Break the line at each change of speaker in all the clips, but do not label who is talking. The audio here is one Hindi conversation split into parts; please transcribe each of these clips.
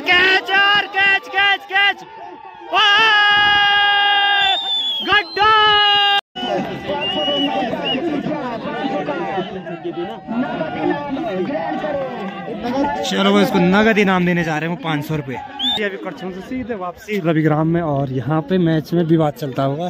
कैच और कैच कैच कैच। चलो वो इसको नगद इनाम देने जा रहे हैं, वो पाँच सौ रुपये। अभी से सीधे वापसी रविग्राम में और यहाँ पे मैच में विवाद चलता हुआ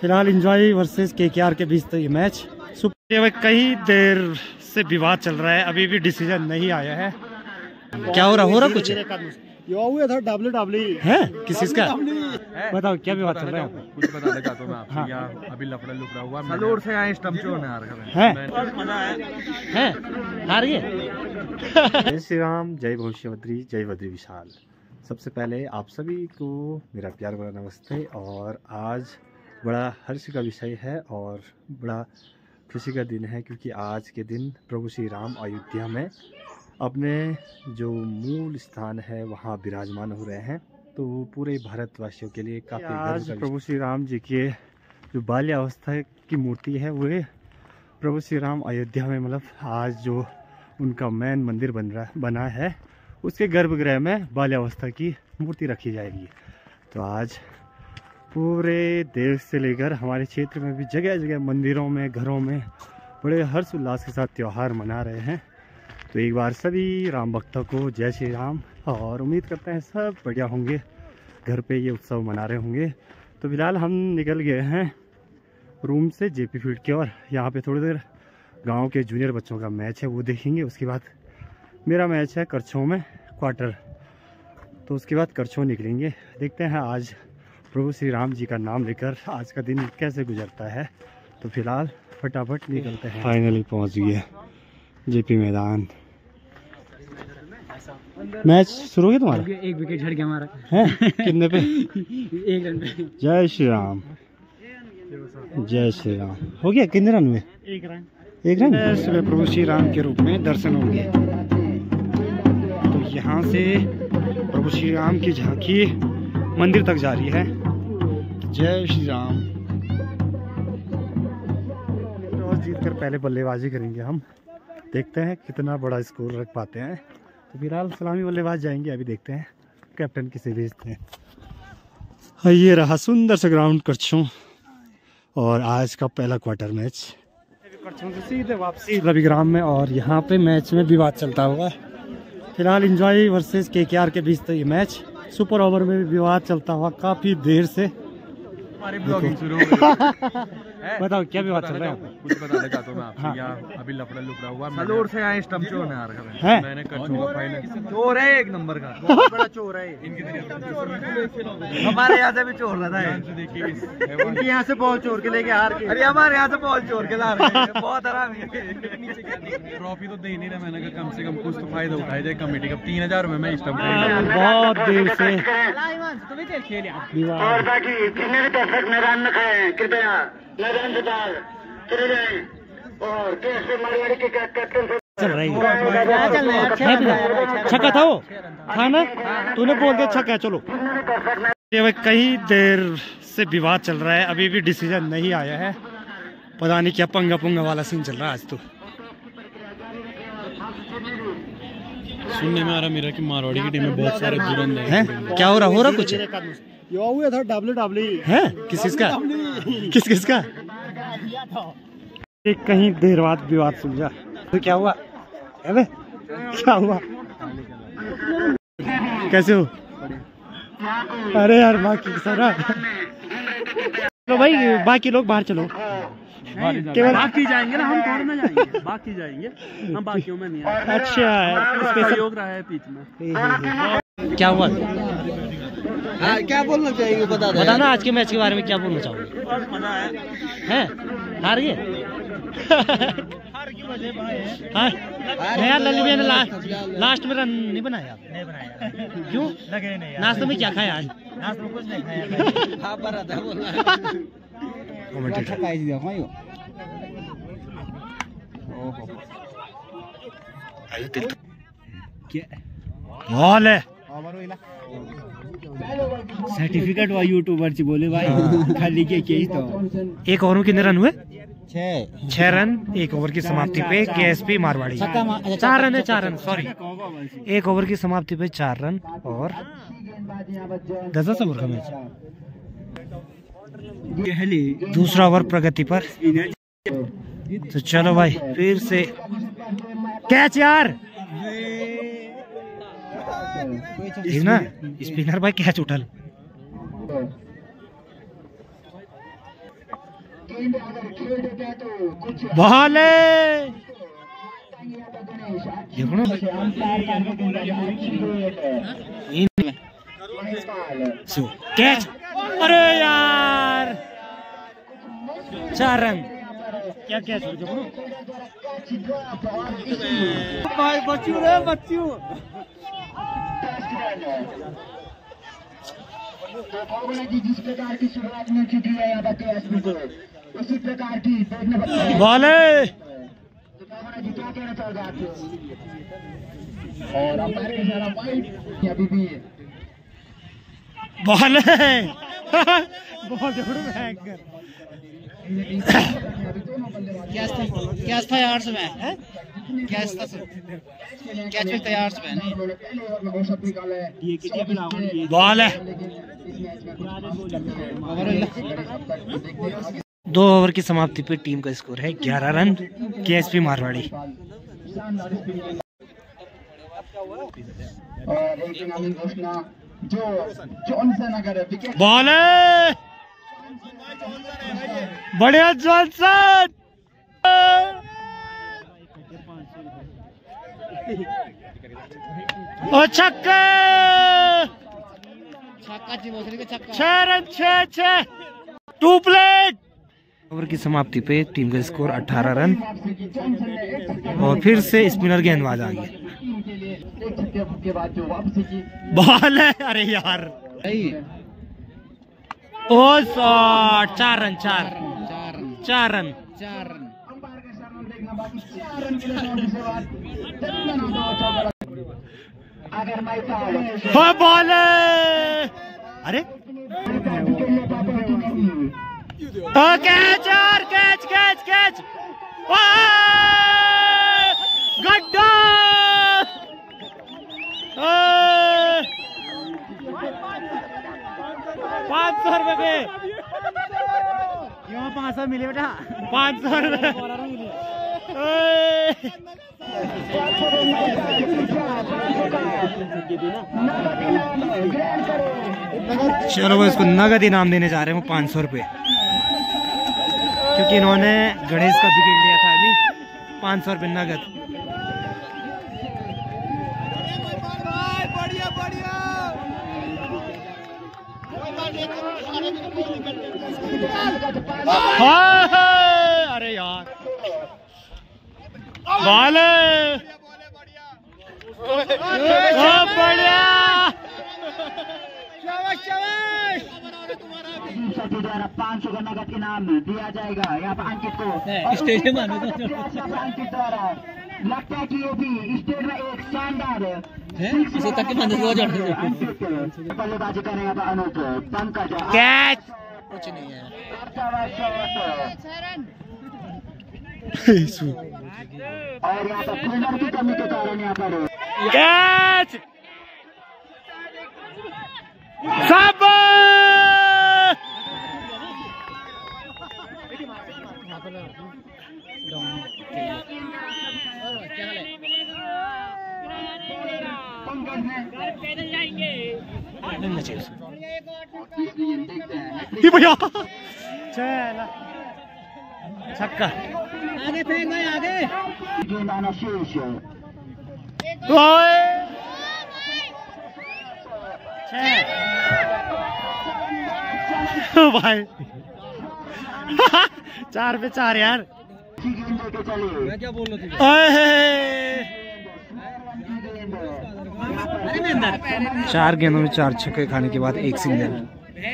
फ़िलहाल इंजॉय वर्सेस के के बीच तो ये मैच। सुपर कई देर से विवाद चल रहा है, अभी भी डिसीज़न नहीं आया है। क्या हो रहा हो रहा कुछ?
हुआ था डब्ल्यू डब्ल्यू
है? किस चीज़ का? बताओ क्या चल रहा है?
कुछ बताने चाहता हूँ मैं आपको। अभी लफड़ा लुफड़ा हुआ सलोर से आए स्टम्प होने आ रखा
है? हार गए? जय श्री राम जय भविष्यवद्री जय बद्री विशाल। सबसे पहले आप सभी को मेरा प्यार बड़ा नमस्ते और आज बड़ा हर्ष का विषय है और बड़ा खुशी का दिन है क्योंकि आज के दिन प्रभु श्री राम अयोध्या में अपने जो मूल स्थान है वहाँ विराजमान हो रहे हैं। तो पूरे भारतवासियों के लिए काफ़ी आज प्रभु श्री राम जी के जो बाल्यावस्था की मूर्ति है वो प्रभु श्री राम अयोध्या में मतलब आज जो उनका मैन मंदिर बन रहा बना है उसके गर्भगृह में बाल्यावस्था की मूर्ति रखी जाएगी। तो आज पूरे देश से लेकर हमारे क्षेत्र में भी जगह जगह मंदिरों में घरों में बड़े हर्ष उल्लास के साथ त्यौहार मना रहे हैं। तो एक बार सभी राम भक्तों को जय श्री राम। और उम्मीद करते हैं सब बढ़िया होंगे। घर पे ये उत्सव मना रहे होंगे। तो फ़िलहाल हम निकल गए हैं रूम से जेपी फ़ील्ड की ओर। यहाँ पे थोड़ी देर गाँव के जूनियर बच्चों का मैच है, वो देखेंगे। उसके बाद मेरा मैच है करछों में क्वार्टर। तो उसके बाद करछों निकलेंगे। देखते हैं आज प्रभु श्री राम जी का नाम लेकर आज का दिन कैसे गुजरता है। तो फ़िलहाल फटाफट निकलते हैं। फाइनली पहुँच गए जेपी मैदान। मैच शुरू हो गया तुम्हारा?
एक विकेट झड़ गया हमारा।
है? कितने पे?
एक रन पे।
जय श्री राम। जय श्री राम। हो गया कितने रन में
एक रन।
एक रन? सुबह प्रभु श्री राम के रूप में दर्शन होंगे तो यहाँ से प्रभु श्री राम की झांकी मंदिर तक जा रही है। जय श्री राम। टॉस जीत कर पहले बल्लेबाजी करेंगे हम। देखते हैं कितना बड़ा स्कोर रख पाते हैं। तो फ़िलहाल सलामी बल्लेबाज जाएँगे अभी देखते हैं। कैप्टन किसे भेजते हैं। हाँ, ये रहा सुंदर सा ग्राउंड करछों और आज का पहला क्वार्टर मैच करछों से सीधे वापसी रविग्राम में और यहाँ पे मैच में विवाद चलता हुआ फ़िलहाल इंजॉय वर्सेस के के बीच तो ये मैच सुपर ओवर में भी विवाद चलता हुआ काफ़ी देर से।
हमारी ब्लॉगिंग शुरू हो गई
बताओ क्या विवाद चल रहा है?
कुछ बताने चाहता हूँ मैं आपको
हाँ।
यहाँ अभी लफड़ा लुफड़ा हुआ? सलोर से आए स्टम्प रखा
है?
मैंने का फाइनल चोर है एक नंबर का। बहुत बड़ा चोर है। इनकी हमारे यहाँ से भी चोर रहा है। देखिए इनके यहाँ से बॉल चोर के लेके हार के। अरे हमारे यहाँ से बॉल चोर के ला रहे हैं। बहुत आराम ट्रॉफी तो दे ही नहीं रहा मैंने कहा कम से कम कुछ तो फ़ायदा उठाया जाए कमेटी का। तीन हज़ार में मैं स्टम्प
बहुत देर से
तुम्हें खेल खेल यार
बाकी जितने भी दर्शक मैदान में खड़े हैं। कृपया मैदान से बाहर चले जाएँ और केस मारवाड़ी के कैप्टन से
चल रही है। है? छक्का था वो? था ना? तूने बोल दिया छक्का चलो। ये कई देर से विवाद चल रहा है अभी भी डिसीज़न नहीं आया है। पता नहीं क्या पंगा पुंगा वाला सीन चल रहा है आज तो।
सुनने में आ रहा मेरा कि मारवाड़ी की टीम में बहुत सारे
है? क्या हो रहा? हो रहा कुछ?
यो हुआ था डब्ल्यू डब्ल्यू
है? किस किस का किस किस का एक कहीं देर बाद विवाद सुलझा। तो क्या हुआ? अबे क्या हुआ? कैसे हो? अरे यार बाकी सारा चलो भाई बाकी लोग बाहर चलो। केवल
बाकी जाएँगे ना हम थोड़ी ना जाएँगे। बाकी जाएँगे। हम बाकियों में नहीं
अच्छा
सहयोग रहा है बीच में।
क्या हुआ?
आ, क्या बोलना चाहिए बता
बताना आज के मैच के बारे में क्या बोलना चाहोगे? हैं? हार गए? हाँ? नहीं यार ने ला, लास्ट में रन नहीं बनाया? नहीं बनाया क्यों? लगे नहीं नाश्ते में क्या खाया आज? नाश्ते में कुछ नहीं खाया बॉल है।
सर्टिफिकेट हुआ यूट्यूबर बोले भाई खाली के केस तो।
एक ओवर में कितने रन हुए?
छह
रन एक ओवर की समाप्ति पे केएसपी मारवाड़ी।
छक्का मा- अच्छा,
चार रन है चार रन सॉरी एक ओवर की समाप्ति पे चार रन और दस दस ओवर का मैच। दूसरा ओवर प्रगति पर। तो चलो भाई फिर से। कैच यार! ना स्पिनर भाई कैच उठल बॉल सो, कैच। अरे यार। चार रन। क्या कैच हो देखो
भाई, बच्चू रे, बच्चू।
जिस प्रकार की शुरुआत में की थी यहाँ पर केएसपी को उसी प्रकार की देखने को
बॉल है।
जी क्या कहना चाहोगे आप और अंपायर सारा वाइट अभी भी
बॉल बॉल देखो
कैच था था यार से मैं? कैच था कैच में तैयार से मैं?
बॉल है। दो ओवर की समाप्ति पे टीम का स्कोर है ग्यारह रन मारवाड़ी।
जो जॉनसन अगर विकेट
बॉल है। बढ़िया जॉनसन ओ छक्का। छह रन छह छह। To plate. ओवर की समाप्ति पे टीम का स्कोर 18 रन। और फिर से स्पिनर गेंदबाज आ गया
के लिए एक छक्के के बाद जो वापसी की
बॉल है। अरे यार। ओ शॉट चार। रन चार
चार रन
चार रन हो बॉल। अरे। कैच यार कैच कैच कैच। गड्ढा। पाँच सौ रुपए पे।
क्यों पाँच सौ मिले बेटा?
पाँच सौ रुपए। चलो वो इसको नगद इनाम देने जा रहे हैं वो पाँच सौ रुपये क्योंकि इन्होंने गणेश का विकेट लिया था अभी। पाँच सौ रुपये नगद हाँ, हाँ, अरे यार। बॉल। बढ़िया।
द्वारा पाँच सौ का नगद इनाम दिया जाएगा यहाँ पर अंकित को
स्टेडियम
अंकित द्वारा लगता है कि ये भी स्टेट में एक शानदार
हो।
अंकित। बल्लेबाजी कर रहे यहाँ पर अनूप। पंकज।
कैच।
कुछ नहीं है।
और यहाँ पर फील्डर की कमी के कारण यहाँ पर
कैच सब
पंकज ने
ये भैया चला छक्का
आगे फेंक भाई आगे।
भाई चार पे चार यार
मैं क्या बोल रहा था
चार गेंदों में चार छक्के खाने के बाद एक सिंगल।
है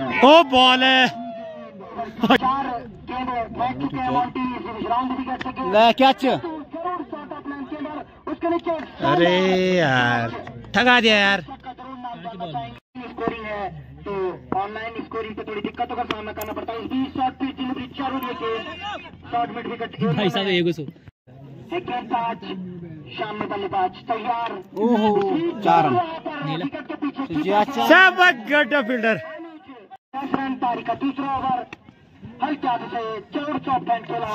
है
ओ बॉल है। अरे यार ठगा दिया यार।
का ज़रूर नाम ऑनलाइन स्कोरिंग पे थोड़ी दिक्कतों का सामना करना पड़ता है। भाई साहब एक सौ। बल्लेबाज तैयार।
ओहो चार। रन
विकेट के
सब गड्ढा फील्डर
दस रन पारी का दूसरा ओवर। हल्का हाथ से चौड़ चौक खेला